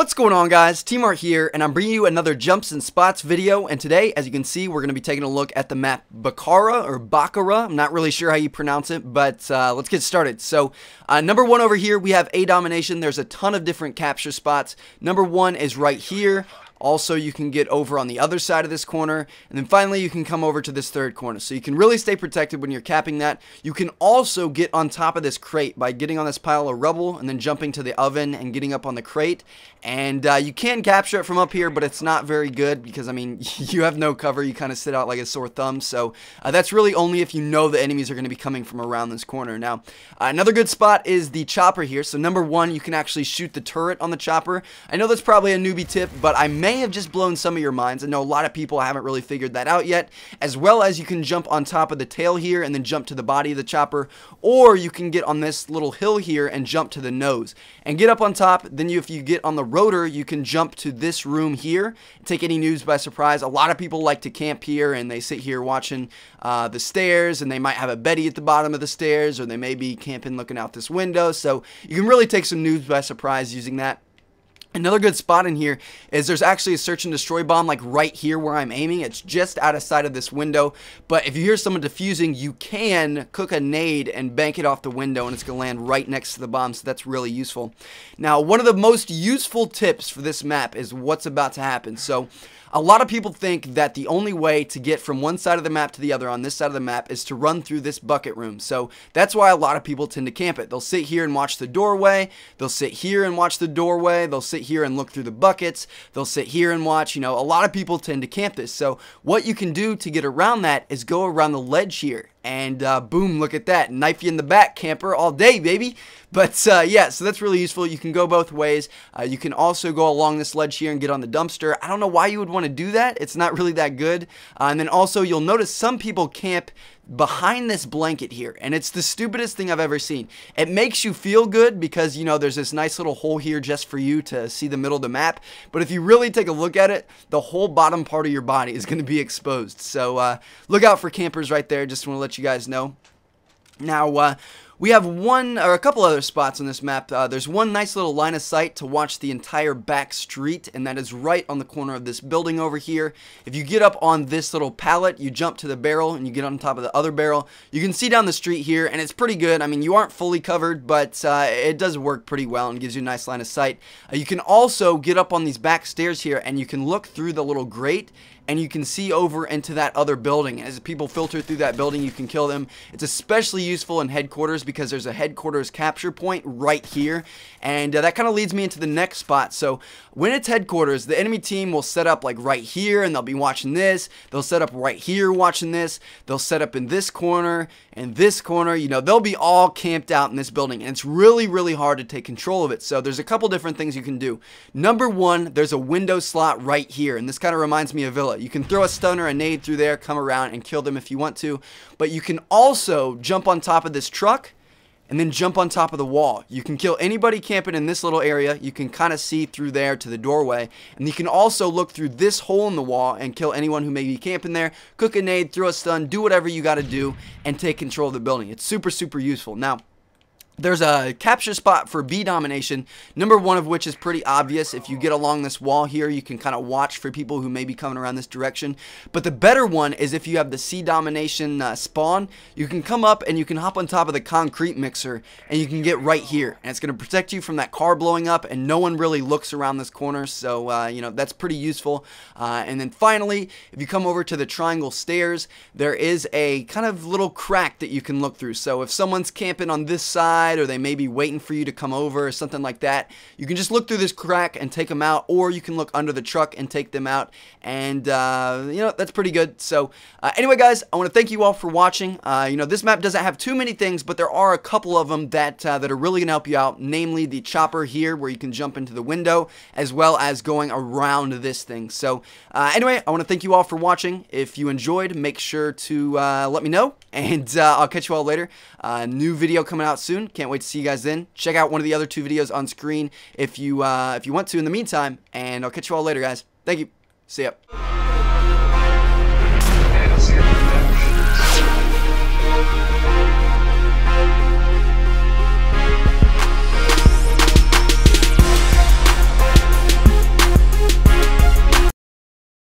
What's going on guys, TmarTn here, and I'm bringing you another Jumps and Spots video, and today, as you can see, we're going to be taking a look at the map Bakaara, or Bakaara, I'm not really sure how you pronounce it, but uh, let's get started. So, uh, number one over here, we have A Domination, there's a ton of different capture spots. Number one is right here, also, you can get over on the other side of this corner. And then finally, you can come over to this third corner. So you can really stay protected when you're capping that. You can also get on top of this crate by getting on this pile of rubble and then jumping to the oven and getting up on the crate. And uh, you can capture it from up here, but it's not very good because, I mean, you have no cover. You kind of sit out like a sore thumb. So uh, that's really only if you know the enemies are going to be coming from around this corner. Now, uh, another good spot is the chopper here. So number one, you can actually shoot the turret on the chopper. I know that's probably a newbie tip, but I may may have just blown some of your minds. I know a lot of people haven't really figured that out yet, as well as you can jump on top of the tail here and then jump to the body of the chopper, or you can get on this little hill here and jump to the nose. And get up on top, then you, if you get on the rotor, you can jump to this room here, take any noobs by surprise. A lot of people like to camp here and they sit here watching uh, the stairs and they might have a Betty at the bottom of the stairs or they may be camping looking out this window. So you can really take some noobs by surprise using that. Another good spot in here is there's actually a search and destroy bomb like right here where I'm aiming. It's just out of sight of this window. But if you hear someone defusing, you can cook a nade and bank it off the window and it's going to land right next to the bomb. So that's really useful. Now, one of the most useful tips for this map is what's about to happen. So a lot of people think that the only way to get from one side of the map to the other on this side of the map is to run through this bucket room. So that's why a lot of people tend to camp it. They'll sit here and watch the doorway. They'll sit here and watch the doorway. They'll sit here and look through the buckets. They'll sit here and watch. You know, a lot of people tend to camp this. So what you can do to get around that is go around the ledge here. And uh, boom, look at that. Knife you in the back, camper, all day, baby. But uh, yeah, so that's really useful. You can go both ways. Uh, you can also go along this ledge here and get on the dumpster. I don't know why you would want to do that. It's not really that good. Uh, and then also, you'll notice some people camp behind this blanket here and it's the stupidest thing I've ever seen. It makes you feel good because you know there's this nice little hole here just for you to see the middle of the map but if you really take a look at it the whole bottom part of your body is going to be exposed so uh, look out for campers right there just want to let you guys know. Now, uh, we have one or a couple other spots on this map. Uh, there's one nice little line of sight to watch the entire back street, and that is right on the corner of this building over here. If you get up on this little pallet, you jump to the barrel and you get on top of the other barrel. You can see down the street here, and it's pretty good. I mean, you aren't fully covered, but uh, it does work pretty well and gives you a nice line of sight. Uh, you can also get up on these back stairs here, and you can look through the little grate and you can see over into that other building. As people filter through that building, you can kill them. It's especially useful in headquarters because there's a headquarters capture point right here, and uh, that kind of leads me into the next spot. So when it's headquarters, the enemy team will set up like right here, and they'll be watching this. They'll set up right here watching this. They'll set up in this corner and this corner. You know, they'll be all camped out in this building, and it's really, really hard to take control of it. So there's a couple different things you can do. Number one, there's a window slot right here, and this kind of reminds me of Villa. You can throw a stunner, a nade through there, come around and kill them if you want to. But you can also jump on top of this truck and then jump on top of the wall. You can kill anybody camping in this little area. You can kind of see through there to the doorway. And you can also look through this hole in the wall and kill anyone who may be camping there. Cook a nade, throw a stun, do whatever you got to do, and take control of the building. It's super, super useful. Now, there's a capture spot for B domination, number one of which is pretty obvious. If you get along this wall here, you can kind of watch for people who may be coming around this direction. But the better one is if you have the C domination uh, spawn, you can come up and you can hop on top of the concrete mixer and you can get right here. And it's going to protect you from that car blowing up and no one really looks around this corner. So, uh, you know, that's pretty useful. Uh, and then finally, if you come over to the triangle stairs, there is a kind of little crack that you can look through. So if someone's camping on this side, or they may be waiting for you to come over or something like that. You can just look through this crack and take them out, or you can look under the truck and take them out. And, uh, you know, that's pretty good. So, uh, anyway, guys, I want to thank you all for watching. Uh, you know, this map doesn't have too many things, but there are a couple of them that, uh, that are really going to help you out, namely the chopper here where you can jump into the window, as well as going around this thing. So, uh, anyway, I want to thank you all for watching. If you enjoyed, make sure to uh, let me know, and I'll catch you all later. new video coming out soon. Can't wait to see you guys then. Check out one of the other two videos on screen if you uh, if you want to in the meantime. And I'll catch you all later, guys. Thank you. See ya.